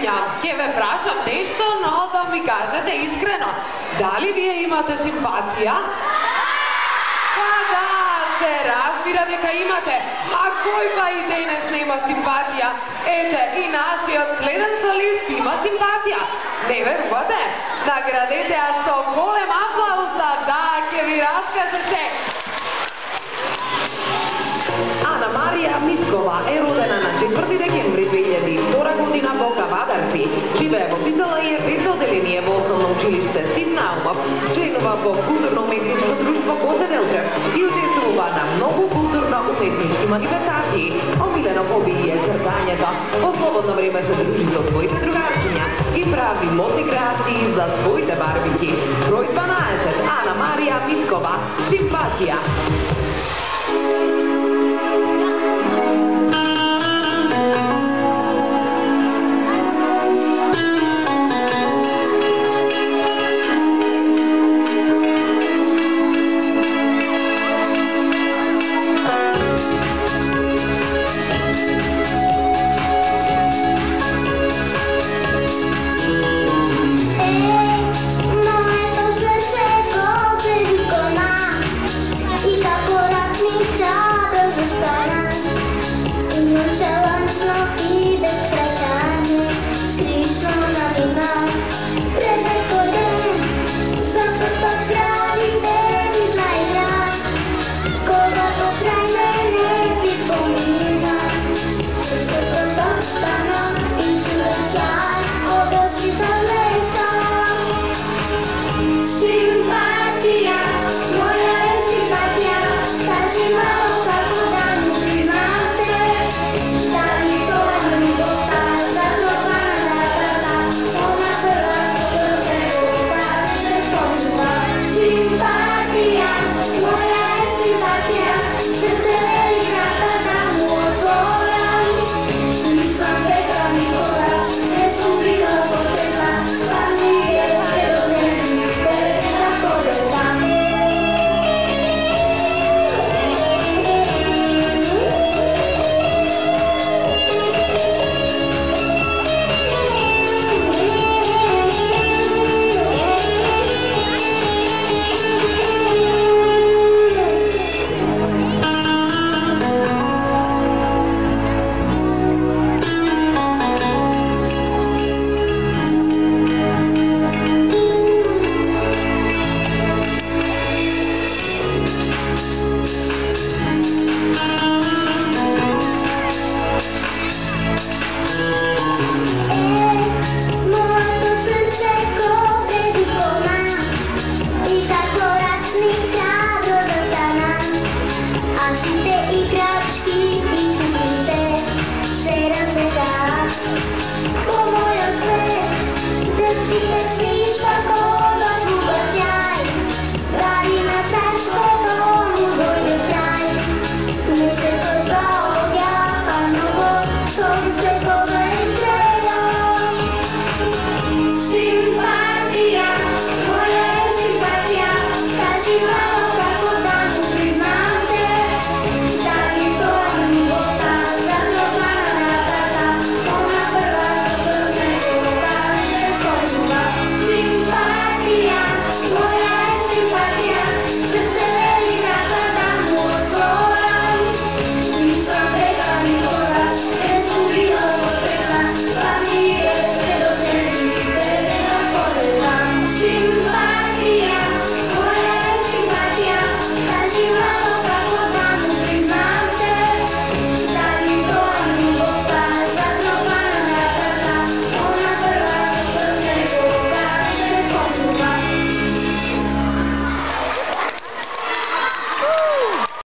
извинјавам, ќе ве прашам нешто, но да ми кажете искрено. Дали вие имате симпатија? Па да, се разбира дека имате. А кој па и денес нема симпатија? Ете, и нашиот следен солист има симпатија. Не верувате? Наградете ја со голем аплауз, да, ќе ви раскаже се. Марија Миткова е родена на 4 декември 2002 година во Кавадарци. Живее во Титала и е без оделение во основно училиште Син Наумов. Членува во културно-уметничко друштво Козеделчев и учествува на многу културно-уметнички манифестации. Омилено хоби е чртањето. Во слободно време се дружи со своите другарчиња и прави модни креации за своите барбики. Број 12 Ана Марија Миткова, Симпатија. Como eu sei, Deus fica assim.